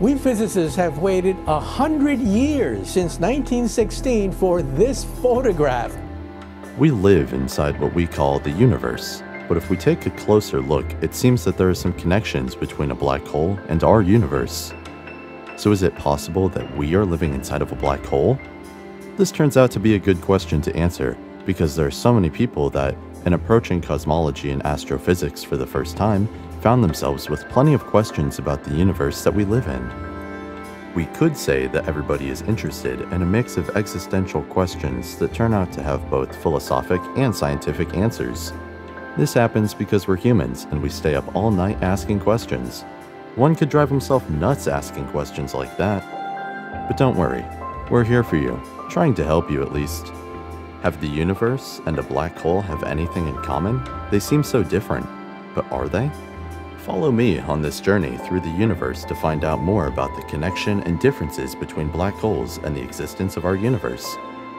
We physicists have waited a hundred years since 1916 for this photograph. We live inside what we call the universe, but if we take a closer look, it seems that there are some connections between a black hole and our universe. So is it possible that we are living inside of a black hole? This turns out to be a good question to answer because there are so many people that, in approaching cosmology and astrophysics for the first time, found themselves with plenty of questions about the universe that we live in. We could say that everybody is interested in a mix of existential questions that turn out to have both philosophic and scientific answers. This happens because we're humans and we stay up all night asking questions. One could drive himself nuts asking questions like that. But don't worry, we're here for you, trying to help you at least. Have the universe and a black hole have anything in common? They seem so different, but are they? Follow me on this journey through the universe to find out more about the connection and differences between black holes and the existence of our universe,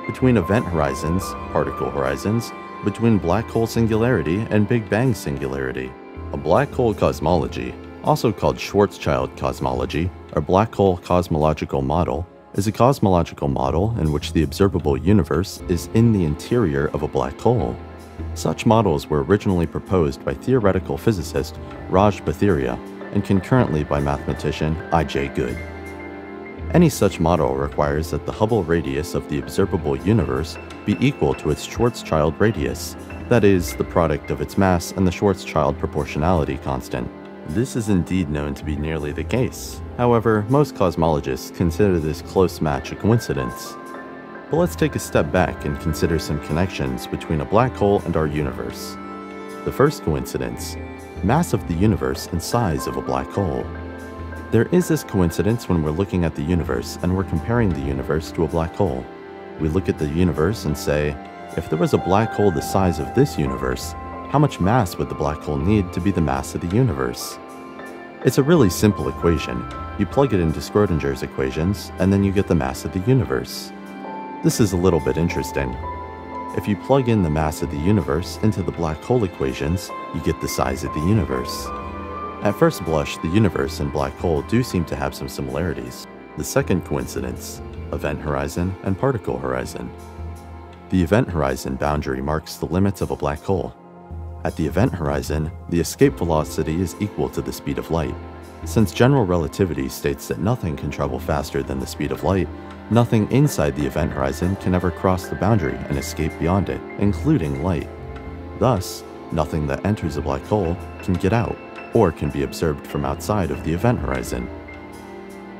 between event horizons, particle horizons, between black hole singularity and Big Bang singularity. A black hole cosmology, also called Schwarzschild cosmology or black hole cosmological model, is a cosmological model in which the observable universe is in the interior of a black hole. Such models were originally proposed by theoretical physicist Raj Pathria and concurrently by mathematician I.J. Good. Any such model requires that the Hubble radius of the observable universe be equal to its Schwarzschild radius, that is, the product of its mass and the Schwarzschild proportionality constant. This is indeed known to be nearly the case. However, most cosmologists consider this close match a coincidence. But let's take a step back and consider some connections between a black hole and our universe. The first coincidence mass of the universe and size of a black hole. There is this coincidence when we're looking at the universe and we're comparing the universe to a black hole. We look at the universe and say, if there was a black hole the size of this universe, how much mass would the black hole need to be the mass of the universe? It's a really simple equation. You plug it into Schrodinger's equations, and then you get the mass of the universe. This is a little bit interesting. If you plug in the mass of the universe into the black hole equations, you get the size of the universe. At first blush, the universe and black hole do seem to have some similarities. The second coincidence, event horizon and particle horizon. The event horizon boundary marks the limits of a black hole. At the event horizon, the escape velocity is equal to the speed of light. Since general relativity states that nothing can travel faster than the speed of light, Nothing inside the event horizon can ever cross the boundary and escape beyond it, including light. Thus, nothing that enters a black hole can get out, or can be observed from outside of the event horizon.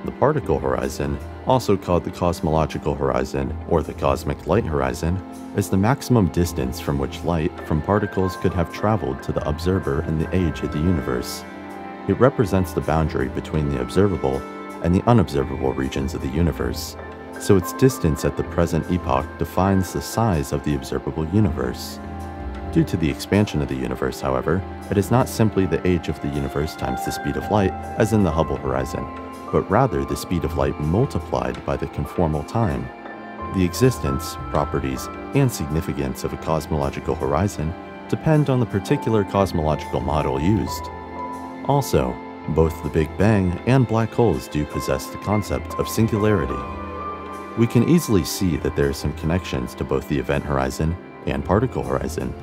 The particle horizon, also called the cosmological horizon or the cosmic light horizon, is the maximum distance from which light from particles could have traveled to the observer in the age of the universe. It represents the boundary between the observable and the unobservable regions of the universe so its distance at the present epoch defines the size of the observable universe. Due to the expansion of the universe, however, it is not simply the age of the universe times the speed of light, as in the Hubble horizon, but rather the speed of light multiplied by the conformal time. The existence, properties, and significance of a cosmological horizon depend on the particular cosmological model used. Also, both the Big Bang and black holes do possess the concept of singularity. We can easily see that there are some connections to both the event horizon and particle horizon.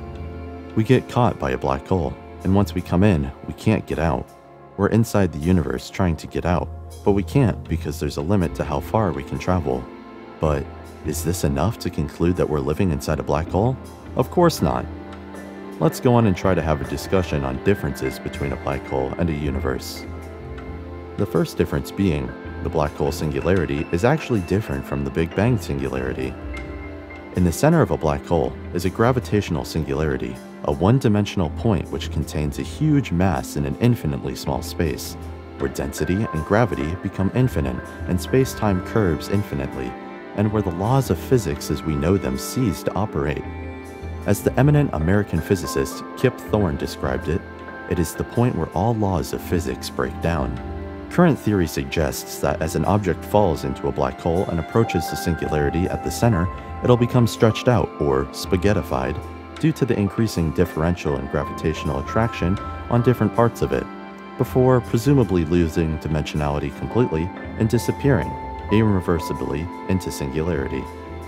We get caught by a black hole, and once we come in, we can't get out. We're inside the universe trying to get out, but we can't because there's a limit to how far we can travel. But is this enough to conclude that we're living inside a black hole? Of course not. Let's go on and try to have a discussion on differences between a black hole and a universe. The first difference being the black hole singularity is actually different from the Big Bang singularity. In the center of a black hole is a gravitational singularity, a one-dimensional point which contains a huge mass in an infinitely small space, where density and gravity become infinite and space-time curves infinitely, and where the laws of physics as we know them cease to operate. As the eminent American physicist Kip Thorne described it, it is the point where all laws of physics break down. Current theory suggests that as an object falls into a black hole and approaches the singularity at the center, it'll become stretched out, or spaghettified, due to the increasing differential and gravitational attraction on different parts of it. before presumably losing dimensionality completely and disappearing irreversibly into singularity.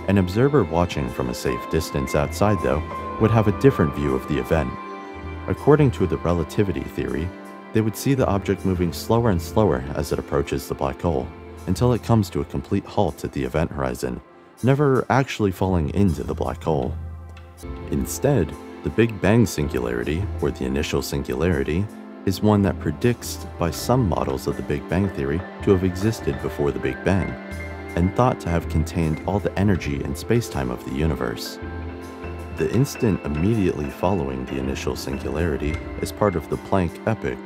An observer watching from a safe distance outside, though, would have a different view of the event. According to the relativity theory, they would see the object moving slower and slower as it approaches the black hole, until it comes to a complete halt at the event horizon, never actually falling into the black hole. Instead, the Big Bang singularity, or the initial singularity, is one that predicts by some models of the Big Bang Theory to have existed before the Big Bang, and thought to have contained all the energy and spacetime of the universe. The instant immediately following the initial singularity is part of the Planck epoch,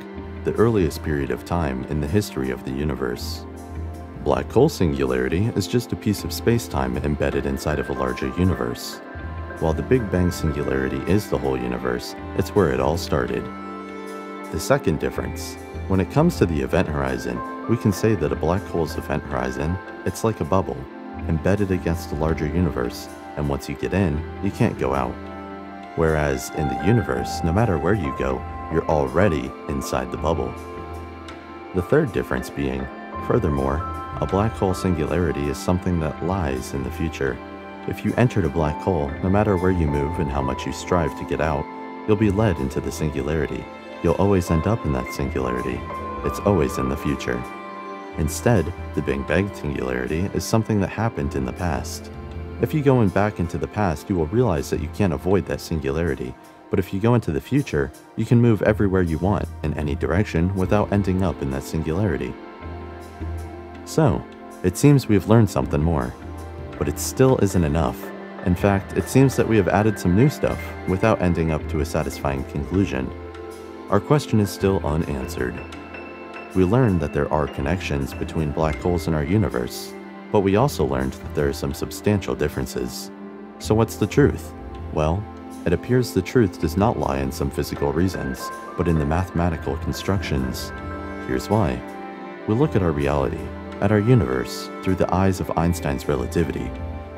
the earliest period of time in the history of the universe. Black hole singularity is just a piece of spacetime embedded inside of a larger universe. While the Big Bang singularity is the whole universe, it's where it all started. The second difference, when it comes to the event horizon, we can say that a black hole's event horizon, it's like a bubble, embedded against a larger universe, and once you get in, you can't go out. Whereas in the universe, no matter where you go, you're already inside the bubble. The third difference being, furthermore, a black hole singularity is something that lies in the future. If you entered a black hole, no matter where you move and how much you strive to get out, you'll be led into the singularity, You'll always end up in that singularity. It's always in the future. Instead, the Big Bang singularity is something that happened in the past. If you go in back into the past, you will realize that you can't avoid that singularity, but if you go into the future, you can move everywhere you want, in any direction, without ending up in that singularity. So, it seems we've learned something more. But it still isn't enough. In fact, it seems that we have added some new stuff, without ending up to a satisfying conclusion our question is still unanswered. We learned that there are connections between black holes in our universe, but we also learned that there are some substantial differences. So what's the truth? Well, it appears the truth does not lie in some physical reasons, but in the mathematical constructions. Here's why. We look at our reality, at our universe, through the eyes of Einstein's relativity.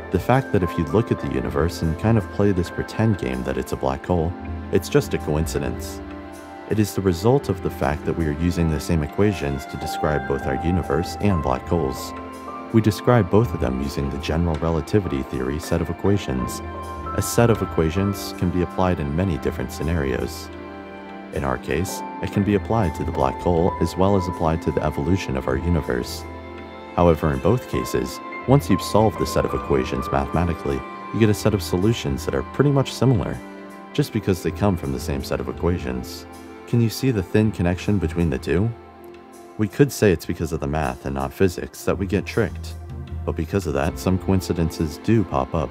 The fact that if you look at the universe and kind of play this pretend game that it's a black hole, it's just a coincidence. It is the result of the fact that we are using the same equations to describe both our universe and black holes. We describe both of them using the general relativity theory set of equations. A set of equations can be applied in many different scenarios. In our case, it can be applied to the black hole as well as applied to the evolution of our universe. However, in both cases, once you've solved the set of equations mathematically, you get a set of solutions that are pretty much similar, just because they come from the same set of equations. Can you see the thin connection between the two? We could say it's because of the math and not physics that we get tricked, but because of that, some coincidences do pop up.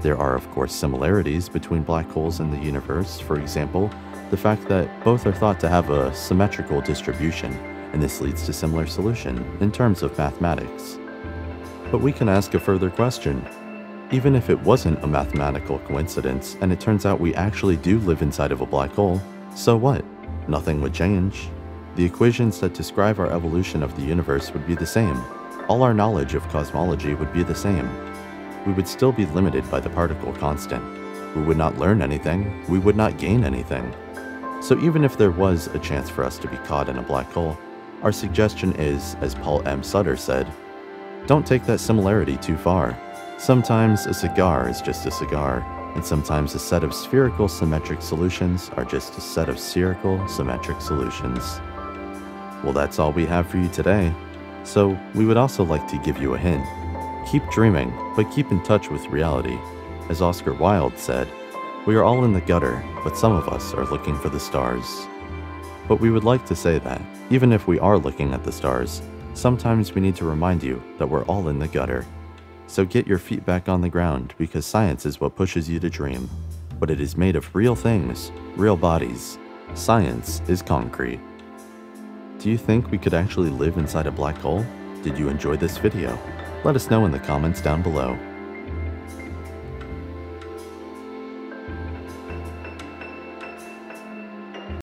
There are, of course, similarities between black holes and the universe, for example, the fact that both are thought to have a symmetrical distribution, and this leads to similar solution in terms of mathematics. But we can ask a further question. Even if it wasn't a mathematical coincidence, and it turns out we actually do live inside of a black hole, so what? Nothing would change. The equations that describe our evolution of the universe would be the same. All our knowledge of cosmology would be the same. We would still be limited by the particle constant. We would not learn anything, we would not gain anything. So even if there was a chance for us to be caught in a black hole, our suggestion is, as Paul M. Sutter said, don't take that similarity too far. Sometimes a cigar is just a cigar, and sometimes a set of spherical symmetric solutions are just a set of spherical symmetric solutions. Well, that's all we have for you today. So, we would also like to give you a hint. Keep dreaming, but keep in touch with reality. As Oscar Wilde said, we are all in the gutter, but some of us are looking for the stars. But we would like to say that, even if we are looking at the stars, sometimes we need to remind you that we're all in the gutter so get your feet back on the ground because science is what pushes you to dream. But it is made of real things, real bodies. Science is concrete. Do you think we could actually live inside a black hole? Did you enjoy this video? Let us know in the comments down below.